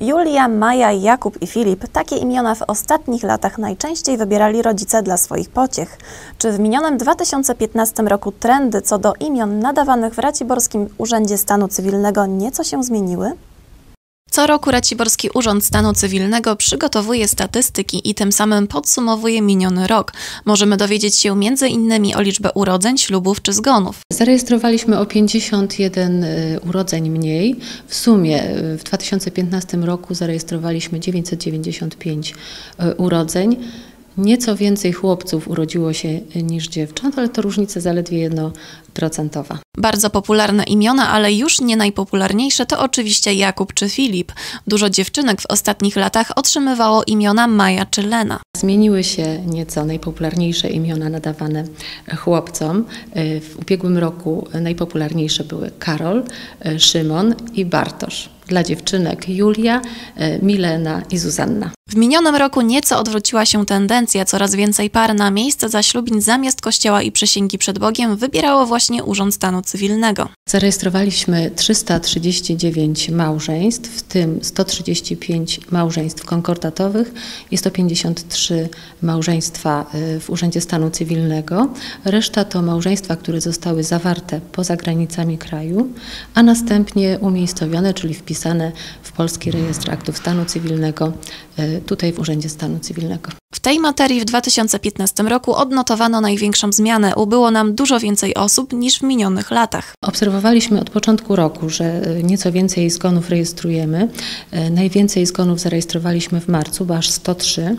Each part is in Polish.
Julia, Maja, Jakub i Filip takie imiona w ostatnich latach najczęściej wybierali rodzice dla swoich pociech. Czy w minionym 2015 roku trendy co do imion nadawanych w Raciborskim Urzędzie Stanu Cywilnego nieco się zmieniły? Co roku Raciborski Urząd Stanu Cywilnego przygotowuje statystyki i tym samym podsumowuje miniony rok. Możemy dowiedzieć się innymi o liczbę urodzeń, ślubów czy zgonów. Zarejestrowaliśmy o 51 y, urodzeń mniej. W sumie y, w 2015 roku zarejestrowaliśmy 995 y, urodzeń. Nieco więcej chłopców urodziło się niż dziewcząt, ale to różnica zaledwie jednoprocentowa. Bardzo popularne imiona, ale już nie najpopularniejsze to oczywiście Jakub czy Filip. Dużo dziewczynek w ostatnich latach otrzymywało imiona Maja czy Lena. Zmieniły się nieco najpopularniejsze imiona nadawane chłopcom. W ubiegłym roku najpopularniejsze były Karol, Szymon i Bartosz. Dla dziewczynek Julia, Milena i Zuzanna. W minionym roku nieco odwróciła się tendencja, coraz więcej par na miejsce zaślubin zamiast kościoła i przysięgi przed Bogiem wybierało właśnie Urząd Stanu Cywilnego. Zarejestrowaliśmy 339 małżeństw, w tym 135 małżeństw konkordatowych i 153 małżeństwa y, w Urzędzie Stanu Cywilnego. Reszta to małżeństwa, które zostały zawarte poza granicami kraju, a następnie umiejscowione, czyli wpisane w Polski Rejestr Aktów Stanu Cywilnego y, tutaj w Urzędzie Stanu Cywilnego. W tej materii w 2015 roku odnotowano największą zmianę. Ubyło nam dużo więcej osób niż w minionych latach. Obserwowaliśmy od początku roku, że e, nieco więcej zgonów rejestrujemy. E, najwięcej zgonów zarejestrowaliśmy w marcu, bo aż 103.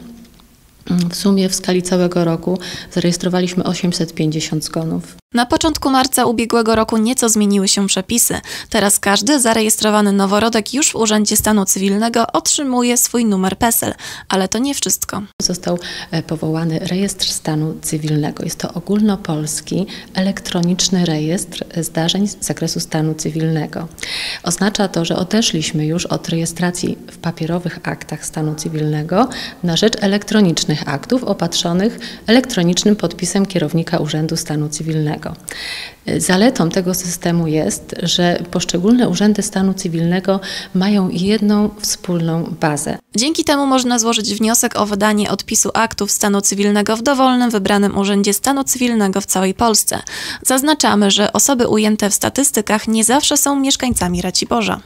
W sumie w skali całego roku zarejestrowaliśmy 850 zgonów. Na początku marca ubiegłego roku nieco zmieniły się przepisy. Teraz każdy zarejestrowany noworodek już w Urzędzie Stanu Cywilnego otrzymuje swój numer PESEL, ale to nie wszystko. Został e, powołany Rejestr Stanu Cywilnego. Jest to ogólnopolski elektroniczny rejestr zdarzeń z zakresu stanu cywilnego. Oznacza to, że odeszliśmy już od rejestracji w papierowych aktach stanu cywilnego na rzecz elektronicznych aktów opatrzonych elektronicznym podpisem kierownika Urzędu Stanu Cywilnego. Zaletą tego systemu jest, że poszczególne urzędy stanu cywilnego mają jedną wspólną bazę. Dzięki temu można złożyć wniosek o wydanie odpisu aktów stanu cywilnego w dowolnym wybranym urzędzie stanu cywilnego w całej Polsce. Zaznaczamy, że osoby ujęte w statystykach nie zawsze są mieszkańcami Raciborza.